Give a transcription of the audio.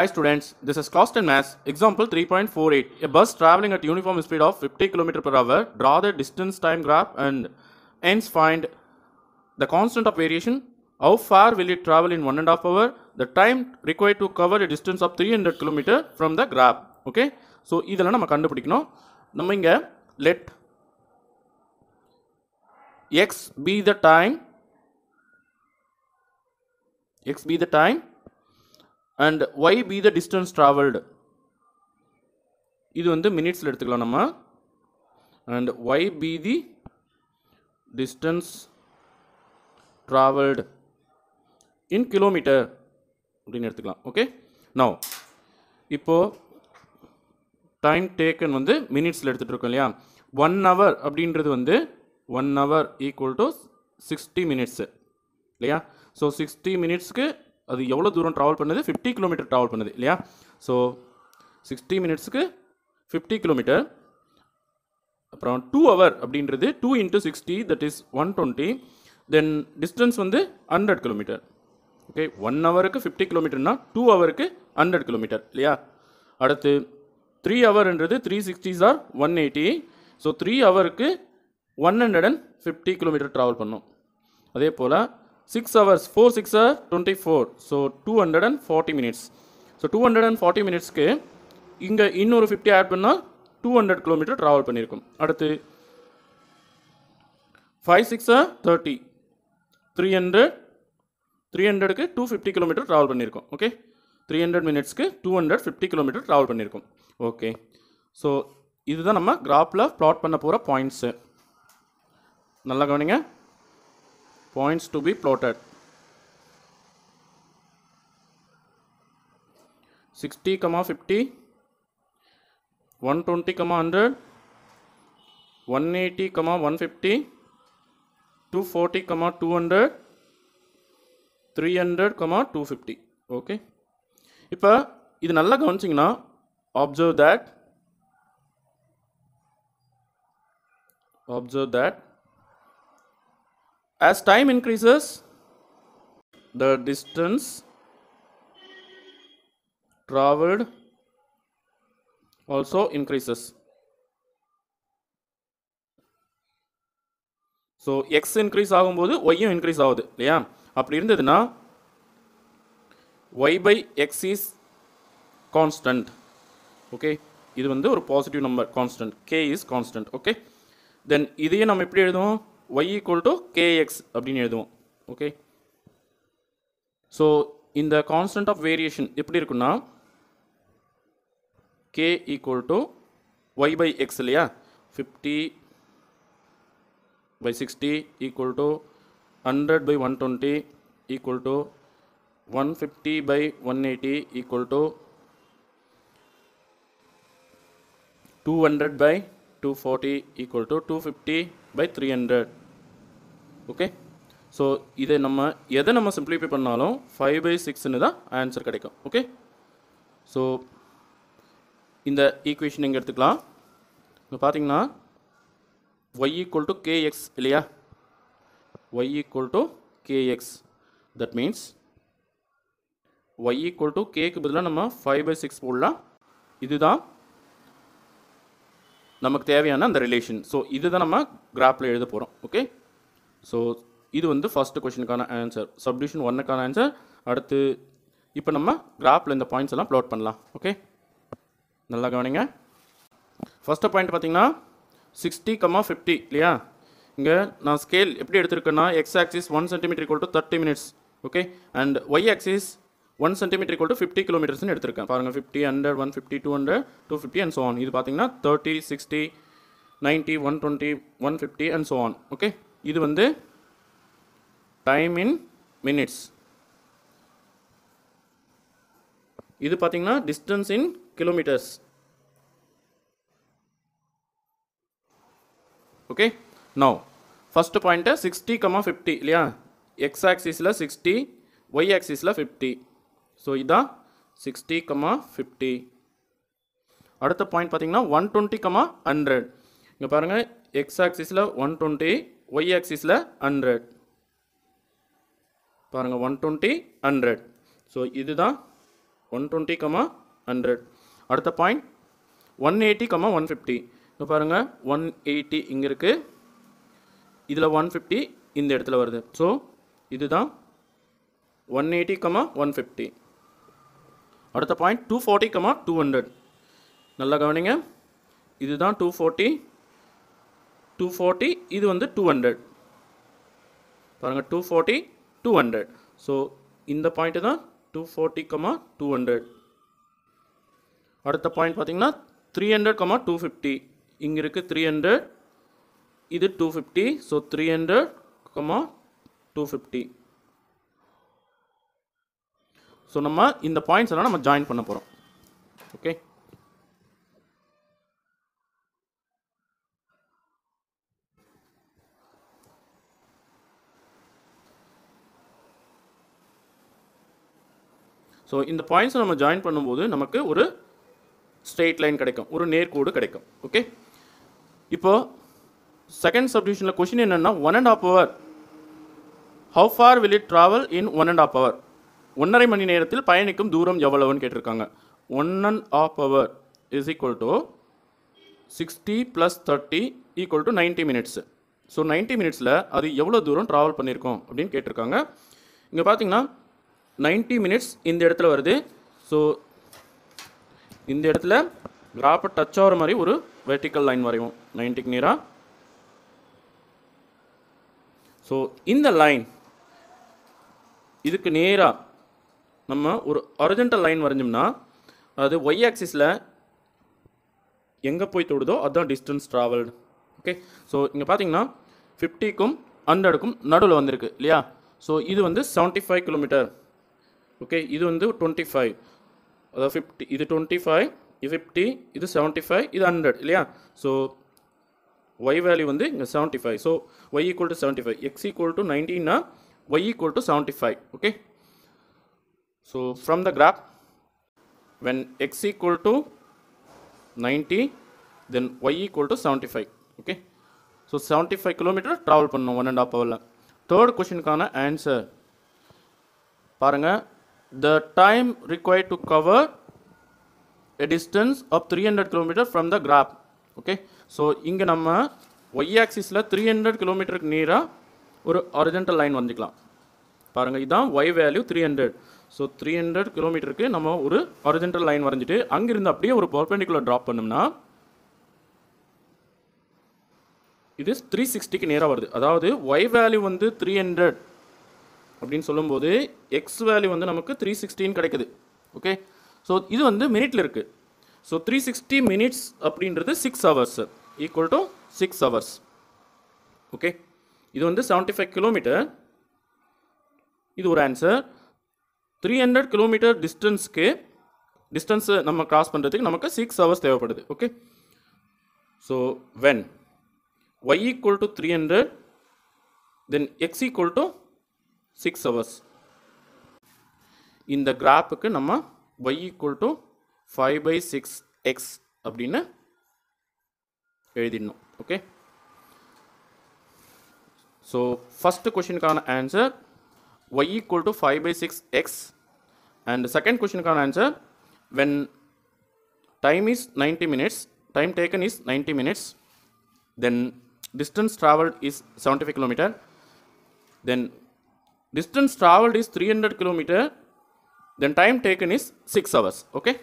Hi students, this is Cost and Mass. Example 3.48. A bus traveling at uniform speed of 50 km per hour. Draw the distance time graph and hence find the constant of variation. How far will it travel in one and a half hour? The time required to cover a distance of 300 km from the graph. Okay? So இதெல்லாம் நம்ம கண்டுபிடிக்கணும் நம்ம இங்க let x be the time x be the time And y be the distance travelled இது வந்து மினிட்ஸில் எடுத்துக்கலாம் நம்ம. And y be the distance travelled in kilometre அப்படின்னு எடுத்துக்கலாம் ஓகே நோ இப்போ டைம் டேக்கன் வந்து மினிட்ஸில் எடுத்துகிட்டு இருக்கோம் இல்லையா? ஒன் ஹவர் அப்படின்றது வந்து one hour equal to sixty minutes இல்லையா? ஸோ சிக்ஸ்டி மினிட்ஸ்க்கு அது எவ்வளோ தூரம் ட்ராவல் பண்ணுது? ஃபிஃப்டி கிலோமீட்டர் ட்ராவல் பண்ணுது இல்லையா? ஸோ சிக்ஸ்டி மினிட்ஸுக்கு ஃபிஃப்டி கிலோமீட்டர் அப்புறம் டூ ஹவர் அப்படின்றது two into sixty that is one twenty then distance வந்து ஹண்ட்ரட் கிலோமீட்டர் ஓகே ஒன் ஹவருக்கு ஃபிஃப்டி கிலோமீட்டர்னா டூ ஹவருக்கு ஹண்ட்ரட் கிலோமீட்டர் இல்லையா? அடுத்து three ஹவர்ன்றது three sixties or one eighty so three ஹவருக்கு one hundred and fifty kilometre travel பண்ணோம். அதே போல் six hours four six twenty four so two hundred and forty minutes so two hundred and forty மினிட்ஸ்க்கு இங்கே இன்னொரு fifty add பண்ணால் two hundred kilometre travel பண்ணியிருக்கும் அடுத்து five சிக்ஸா தேர்ட்டி த்ரீ ஹண்ட்ரட் த்ரீ ஹண்ட்ரடுக்கு டூ ஃபிஃப்டி கிலோமீட்டர் ட்ராவல் பண்ணியிருக்கோம் okay three hundred மினிட்ஸ்க்கு two hundred fifty kilometre travel பண்ணியிருக்கோம் ஓகே ஸோ இதுதான் நம்ம கிராஃபில் ப்ளாட் பண்ண போகிற பாயிண்ட்ஸு நல்லா கவனிங்க. Points to be plotted. Sixty comma fifty one twenty comma hundred one eighty comma one fifty two forty comma two hundred three hundred comma two fifty okay இப்போ இது நல்லா கவனிச்சிங்கன்னா observe that observe that. As time increases the distance traveled also increases. So x increase ஆகும்போது ஒய்யும் increase ஆகுது இல்லையா? அப்படி இருந்ததுன்னா y by x is constant okay இது வந்து ஒரு positive number constant k is constant okay then இதையே நம்ம எப்படி எழுதுவோம்? ஒய் ஈக்குவல் டு கேஎக்ஸ் அப்படின்னு எழுதுவோம். ஓகே ஸோ இந்த கான்ஸ்டன்ட் ஆஃப் வேரியேஷன் எப்படி இருக்குன்னா k equal to y by x இல்லையா? Fifty by sixty equal to hundred by one twenty equal to one fifty by one eighty equal to two hundred by two forty equal to two fifty by three hundred okay so இதை நம்ம எதை நம்ம simplify பண்ணாலும் five by சிக்ஸ்னு தான் answer கிடைக்கும். Okay so இந்த equation இங்கே எடுத்துக்கலாம். இப்போ பார்த்தீங்கன்னா ஒய் ஈக்குவல் டு கேஎக்ஸ் இல்லையா? Y equal to kx that means y equal to கேக்கு பதிலாக நம்ம ஃபைவ் பை சிக்ஸ் போடலாம். இதுதான் நமக்கு தேவையான அந்த ரிலேஷன் ஸோ இதுதான் நம்ம கிராஃபில் எழுத போகிறோம் ஓகே ஸோ இது வந்து ஃபஸ்ட்டு கொஷனுக்கான ஆன்சர் சப்டிஷன் ஒன்னுக்கான ஆன்சர் அடுத்து இப்போ நம்ம கிராஃபில் இந்த பாயிண்ட்ஸ் எல்லாம் ப்ளோட் பண்ணலாம். ஓகே நல்லா கவனிங்க. ஃபஸ்ட்டு பாயிண்ட் பார்த்தீங்கன்னா சிக்ஸ்டி கம்மா ஃபிஃப்டி இல்லையா? இங்கே நான் ஸ்கேல் எப்படி எடுத்திருக்கேன்னா x axis one centimetre equal to thirty minutes okay and y axis one centimetre equal to fifty கிலோமீட்டர்ஸ்னு எடுத்திருக்கேன். பாருங்கள் fifty hundred one fifty two hundred two fifty and on இது பார்த்தீங்கன்னா thirty sixty ninety one twenty one fifty and so on okay இது வந்து time in minutes இது பார்த்தீங்கன்னா distance in kilometres okay now first point sixty comma fifty இல்லையா? X ஆக்சிஸில் sixty Y ஆக்சிஸில் fifty so இதான் சிக்ஸ்டி கமா ஃபிஃப்டி அடுத்த point பார்த்தீங்கன்னா ஒன் டுவெண்ட்டி கமா ஹண்ட்ரட் இங்கே பாருங்கள் எக்ஸ் ஆக்சிஸில் ஒன் டுவெண்ட்டி ஒய் ஆக்சிஸில் ஹண்ட்ரட் பாருங்கள் ஒன் டுவெண்ட்டி ஹண்ட்ரட் ஸோ இதுதான் ஒன் டுவெண்ட்டி கமா ஹண்ட்ரட் அடுத்த point one eighty comma one fifty இங்கே பாருங்கள் ஒன் எயிட்டி இங்கே இருக்குது இதில் ஒன் ஃபிஃப்டி இந்த இடத்துல வருது. ஸோ இதுதான் one eighty comma one fifty அடுத்த point two forty comma two hundred நல்லா கவனிங்க. இதுதான் டூ ஃபார்ட்டி டூ ஃபார்ட்டி இது வந்து டூ ஹண்ட்ரட் பாருங்கள் two forty two hundred so இந்த பாயிண்ட்டு தான் two forty comma two hundred அடுத்த பாயிண்ட் பார்த்தீங்கன்னா three hundred comma two fifty இங்கே இருக்குது த்ரீ ஹண்ட்ரட் இது two fifty so three hundred comma two fifty so நம்ம இந்த பாயிண்ட்ஸ் எல்லாம் நம்ம ஜாயின் பண்ண போகிறோம் ஓகே ஸோ இந்த பாயிண்ட்ஸை நம்ம ஜாயின் பண்ணும்போது நமக்கு ஒரு ஸ்ட்ரெயிட் லைன் கிடைக்கும். ஒரு நேர்கோடு கிடைக்கும். ஓகே இப்போ செகண்ட் சப்டிவிஷனில் கொஷின் என்னென்னா one and half hour how far will it travel in one and half hour ஒன்றரை மணி நேரத்தில் பயணிக்கும் தூரம் எவ்வளவுன்னு கேட்டிருக்காங்க. One and half hour is equal to sixty plus thirty equal to ninety minutes so ninety மினிட்ஸில் அது எவ்வளோ தூரம் ட்ராவல் பண்ணியிருக்கோம் அப்படின்னு கேட்டிருக்காங்க. இங்கே பார்த்தீங்கன்னா நைன்ட்டி மினிட்ஸ் இந்த இடத்துல வருது. ஸோ இந்த இடத்துல கிராப்பை டச் ஆகிற மாதிரி ஒரு வெர்டிக்கல் லைன் வரைவோம். நைன்ட்டிக்கு நேராக ஸோ இந்த லைன் இதுக்கு நேராக நம்ம ஒரு ஒரிஜென்டல் லைன் வரைஞ்சோம்னா அது ஒய் ஆக்சிஸில் எங்கே போய் தொடுதோ அதுதான் டிஸ்டன்ஸ் ட்ராவல்டு ஓகே ஸோ இங்கே பார்த்தீங்கன்னா ஃபிஃப்டிக்கும் ஹண்ட்ரடுக்கும் நடுவில் வந்திருக்கு இல்லையா? ஸோ இது வந்து செவன்ட்டி ஃபைவ் கிலோமீட்டர் ஓகே இது வந்து டுவெண்ட்டி ஃபைவ் அதாவது ஃபிஃப்டி இது டுவெண்ட்டி ஃபைவ் இது ஃபிஃப்டி இது செவன்ட்டி ஃபைவ் இது ஹண்ட்ரட் இல்லையா? ஸோ ஒய் வேல்யூ வந்து இங்கே seventy five so y equal to seventy five x equal to நைன்டீன்னா y equal to seventy five okay so from the graph when x equal to 90 then y equal to 75 okay? So 75 kilometre travel பண்ணணும் one and half ஹவரில் third கொஷினுக்கான answer பாருங்க. The time required to cover a distance of three hundred kilometre from the graph okay so இங்கே நம்ம Y ஆக்சிஸில் three hundred கிலோமீட்டருக்கு நேராக ஒரு ஒரிஜென்டல் line வந்துக்கலாம். பாருங்கள் இதுதான் y value three hundred so three hundred கிலோமீட்டருக்கு நம்ம ஒரு ஒரிஜென்டல் லைன் வரைஞ்சிட்டு அங்கிருந்து அப்படியே ஒரு பர்பெண்டிகுலர் ட்ராப் பண்ணோம்னா இது த்ரீ சிக்ஸ்டிக்கு நேராக வருது. அதாவது ஒய் வேல்யூ வந்து த்ரீ ஹண்ட்ரட் அப்படின்னு சொல்லும்போது எக்ஸ் வேல்யூ வந்து நமக்கு த்ரீ சிக்ஸ்டின்னு கிடைக்குது. ஓகே ஸோ இது வந்து மினிட்ல இருக்குது ஸோ த்ரீ சிக்ஸ்டி மினிட்ஸ் அப்படின்றது six hours equal to six hours okay இது வந்து செவன்ட்டி ஃபைவ் கிலோமீட்டர் இது ஒரு ஆன்சர் த்ரீ ஹண்ட்ரட் கிலோமீட்டர் டிஸ்டன்ஸ்க்கு டிஸ்டன்ஸை நம்ம கிராஸ் பண்ணுறதுக்கு நமக்கு சிக்ஸ் ஹவர்ஸ் தேவைப்படுது okay so when y equal to three hundred then x equal to six hours இந்த கிராப்புக்கு நம்ம y equal to five by six x அப்படின்னு எழுதிடணும் okay so first கொஷினுக்கான answer y equal to five by six x and the second question can answer when time is 90 minutes time taken is 90 minutes then distance traveled is 75 kilometer then distance traveled is 300 kilometer then time taken is 6 hours okay